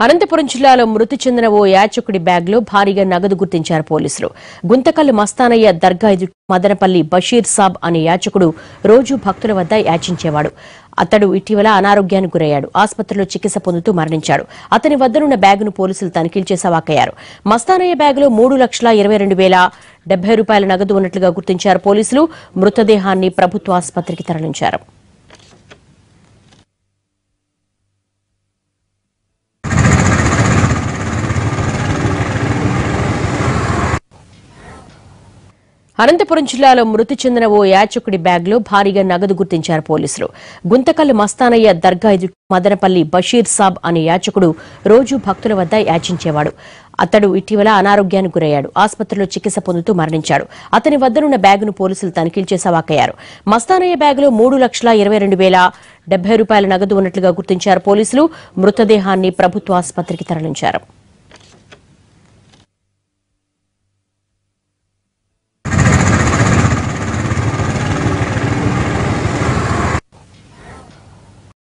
అనంతపురం జిల్లాలో మృతి చెందిన ఓ యాచకుడి బ్యాగ్లో భారీగా నగదు గుర్తించారు పోలీసులు. గుంతకల్లు మస్తానయ్య దర్గా ఎదుట మదనపల్లి బషీర్ సాబ్ అనే యాచకుడు రోజు భక్తుల వద్ద యాచించేవాడు. అతడు ఇటీవల అనారోగ్యానికి గురయ్యాడు. ఆసుపత్రిలో చికిత్స పొందుతూ మరణించాడు. అతని వద్దనున్న బ్యాగును పోలీసులు తనిఖీలు చేసి అవాకయ్యారు మస్తానయ్య బ్యాగులో మూడు లక్షల ఇరవై రెండు వేల డెబ్బై రూపాయల నగదు ఉన్నట్లుగా గుర్తించారు పోలీసులు. మృతదేహాన్ని ప్రభుత్వ ఆసుపత్రికి తరలించారు. అనంతపురం జిల్లాలో మృతి చెందిన ఓ యాచకుడి బ్యాగ్లో భారీగా నగదు గుర్తించారు పోలీసులు. గుంతకల్లు మస్తానయ్య దర్గా ఎదుట మదనపల్లి బషీర్ సాబ్ అనే యాచకుడు రోజు భక్తుల వద్ద యాచించేవాడు. అతడు ఇటీవల అనారోగ్యానికి గురయ్యాడు. ఆసుపత్రిలో చికిత్స పొందుతూ మరణించాడు. అతని వద్దనున్న బ్యాగును పోలీసులు తనిఖీలు చేసి అవాకయ్యారు మస్తానయ్య బ్యాగులో మూడు లక్షల ఇరవై రెండు వేల డెబ్బై రూపాయల నగదు ఉన్నట్లుగా గుర్తించారు పోలీసులు. మృతదేహాన్ని ప్రభుత్వ ఆసుపత్రికి తరలించారు.